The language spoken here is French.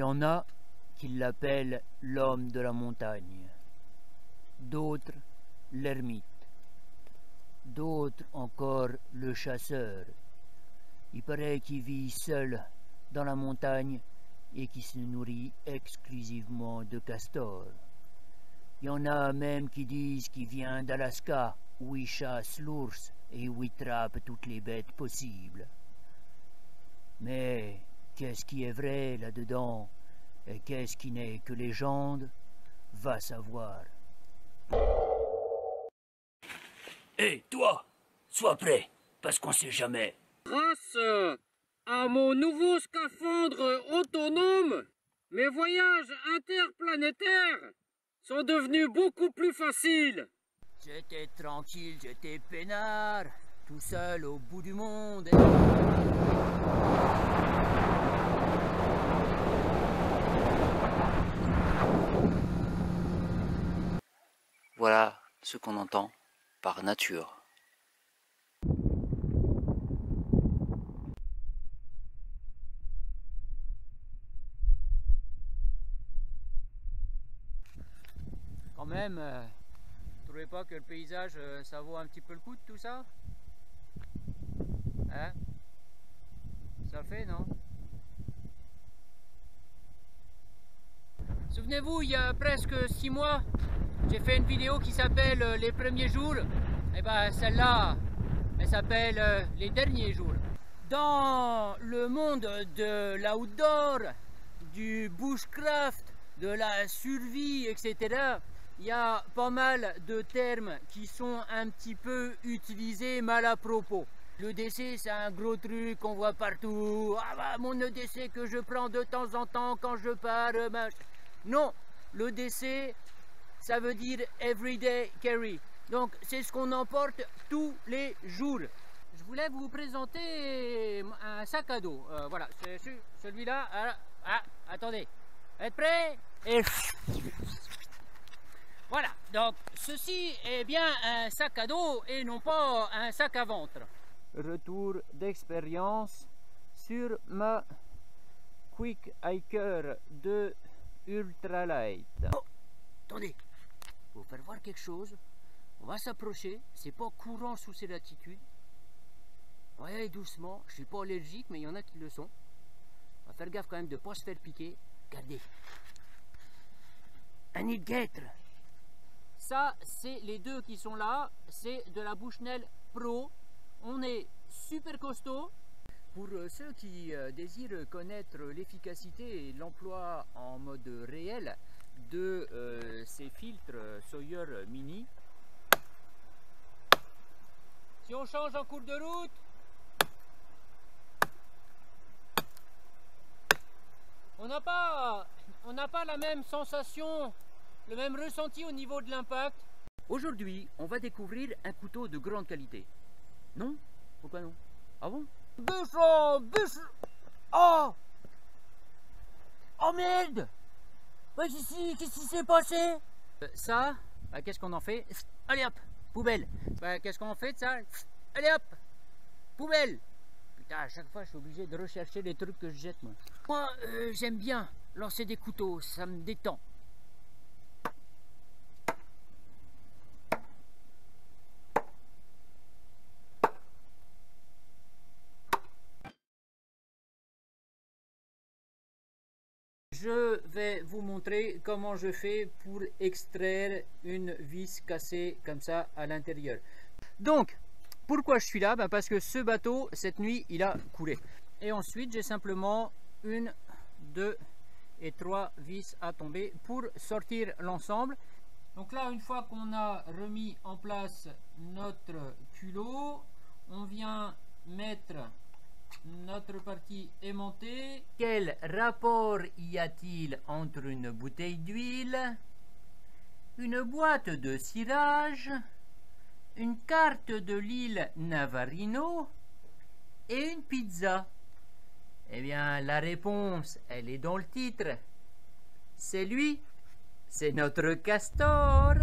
y en a qui l'appellent l'homme de la montagne, d'autres l'ermite, d'autres encore le chasseur. Il paraît qu'il vit seul dans la montagne et qui se nourrit exclusivement de castors. Il y en a même qui disent qu'il vient d'Alaska, où il chasse l'ours et où il trappe toutes les bêtes possibles. Mais qu'est-ce qui est vrai là-dedans et qu'est-ce qui n'est que légende Va savoir. Hé, toi Sois prêt, parce qu'on sait jamais. Grâce à mon nouveau scaphandre autonome, mes voyages interplanétaires sont devenus beaucoup plus faciles. J'étais tranquille, j'étais peinard, tout seul au bout du monde. Voilà ce qu'on entend par nature. Quand même, euh, vous trouvez pas que le paysage, euh, ça vaut un petit peu le coup de tout ça? Hein? Ça fait, non? Souvenez-vous, il y a presque six mois, j'ai fait une vidéo qui s'appelle euh, Les premiers jours. Et ben celle-là, elle s'appelle euh, Les derniers jours. Dans le monde de l'outdoor, du bushcraft, de la survie, etc., il y a pas mal de termes qui sont un petit peu utilisés mal à propos. L'EDC, c'est un gros truc qu'on voit partout. Ah bah, mon EDC que je prends de temps en temps quand je pars. euh, mach- Non, l'EDC, ça veut dire Everyday Carry. Donc, c'est ce qu'on emporte tous les jours. Je voulais vous présenter un sac à dos. Euh, voilà, c'est ce- celui-là. Ah, ah, attendez. Êtes prêts? Et voilà, donc ceci est bien un sac à dos et non pas un sac à ventre. Retour d'expérience sur ma Quick Hiker de Ultralight. Oh, attendez, pour faire voir quelque chose, on va s'approcher, c'est pas courant sous ces latitudes. On va aller doucement, je suis pas allergique mais il y en a qui le sont. On va faire gaffe quand même de pas se faire piquer. Regardez. Un nid. Ça, c'est les deux qui sont là. C'est de la Bushnell Pro. On est super costaud. Pour euh, ceux qui euh, désirent connaître l'efficacité et l'emploi en mode réel de euh, ces filtres Sawyer Mini, si on change en cours de route, on n'a pas, on n'a pas la même sensation, le même ressenti au niveau de l'impact. Aujourd'hui, on va découvrir un couteau de grande qualité. Non Pourquoi non Ah bon Bûcheron Bûcheron Oh Oh merde Qu'est-ce qui qu'est-ce qui s'est passé Euh, Ça, bah, qu'est-ce qu'on en fait Allez hop Poubelle Bah, Qu'est-ce qu'on en fait de ça Allez hop Poubelle Putain, à chaque fois, je suis obligé de rechercher les trucs que je jette, moi. Moi, euh, j'aime bien lancer des couteaux, ça me détend. Je vais vous montrer comment je fais pour extraire une vis cassée comme ça à l'intérieur. Donc, pourquoi je suis là? Ben Parce que ce bateau, cette nuit, il a coulé. Et ensuite, j'ai simplement une, deux et trois vis à tomber pour sortir l'ensemble. Donc là, une fois qu'on a remis en place notre culot, on vient mettre notre partie aimantée. Quel rapport y a-t-il entre une bouteille d'huile, une boîte de cirage, une carte de l'île Navarino et une pizza? Eh bien, la réponse, elle est dans le titre. C'est lui, c'est notre castor.